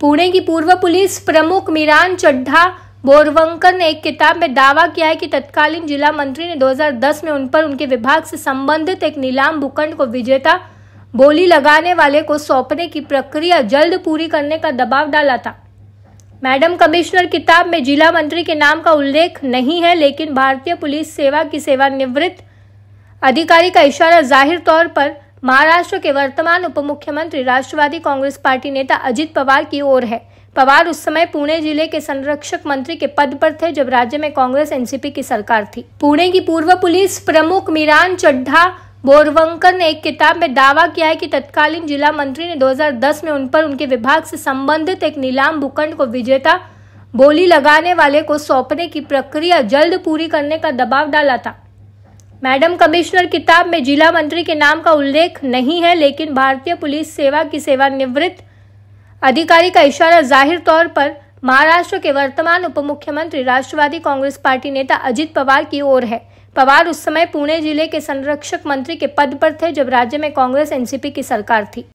पुणे की पूर्व पुलिस प्रमुख मीरान चड्ढा बोरवंकर ने एक किताब में दावा किया है कि तत्कालीन जिला मंत्री ने 2010 में उन पर उनके विभाग से संबंधित एक नीलाम भूखंड को विजेता बोली लगाने वाले को सौंपने की प्रक्रिया जल्द पूरी करने का दबाव डाला था। मैडम कमिश्नर, किताब में जिला मंत्री के नाम का उल्लेख नहीं है, लेकिन भारतीय पुलिस सेवा की सेवानिवृत्त अधिकारी का इशारा ज़ाहिर तौर पर महाराष्ट्र के वर्तमान उप मुख्यमंत्री राष्ट्रवादी कांग्रेस पार्टी नेता अजित पवार की ओर है। पवार उस समय पुणे ज़िले के संरक्षक मंत्री के पद पर थे, जब राज्य में कांग्रेस एनसीपी की सरकार थी। पुणे की पूर्व पुलिस प्रमुख मीरान चड्ढा बोरवंकर ने एक किताब में दावा किया है कि तत्कालीन जिला मंत्री ने 2010 में उन पर उनके विभाग से संबंधित एक नीलाम भूखंड को विजेता बोली लगाने वाले को सौंपने की प्रक्रिया जल्द पूरी करने का दबाव डाला था। मैडम कमिश्नर किताब में जिला मंत्री के नाम का उल्लेख नहीं है, लेकिन भारतीय पुलिस सेवा की सेवानिवृत्त अधिकारी का इशारा ज़ाहिर तौर पर महाराष्ट्र के वर्तमान उप मुख्यमंत्री राष्ट्रवादी कांग्रेस पार्टी नेता अजित पवार की ओर है। पवार उस समय पुणे ज़िले के संरक्षक मंत्री के पद पर थे, जब राज्य में कांग्रेस एनसीपी की सरकार थी।